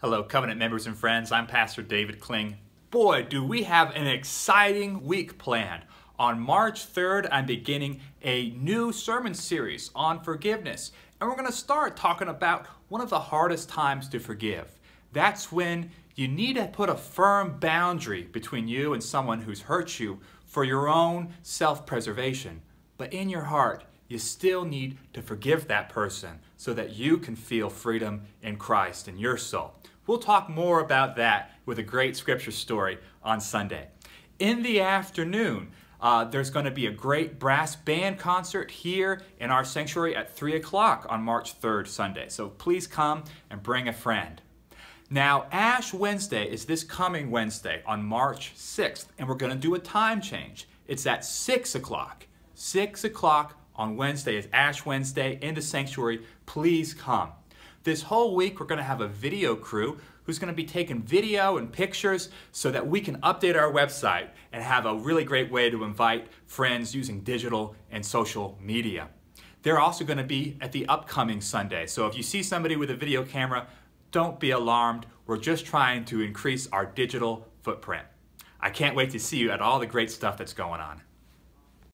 Hello, Covenant members and friends. I'm Pastor David Kling. Boy, do we have an exciting week planned. On March 3rd, I'm beginning a new sermon series on forgiveness. And we're going to start talking about one of the hardest times to forgive. That's when you need to put a firm boundary between you and someone who's hurt you for your own self preservation. But in your heart, you still need to forgive that person so that you can feel freedom in Christ in your soul. We'll talk more about that with a great scripture story on Sunday. In the afternoon, uh, there's going to be a great brass band concert here in our sanctuary at 3 o'clock on March 3rd, Sunday. So please come and bring a friend. Now, Ash Wednesday is this coming Wednesday on March 6th, and we're going to do a time change. It's at 6 o'clock. 6 o'clock on Wednesday is Ash Wednesday in the sanctuary. Please come. This whole week, we're going to have a video crew who's going to be taking video and pictures so that we can update our website and have a really great way to invite friends using digital and social media. They're also going to be at the upcoming Sunday. So if you see somebody with a video camera, don't be alarmed. We're just trying to increase our digital footprint. I can't wait to see you at all the great stuff that's going on.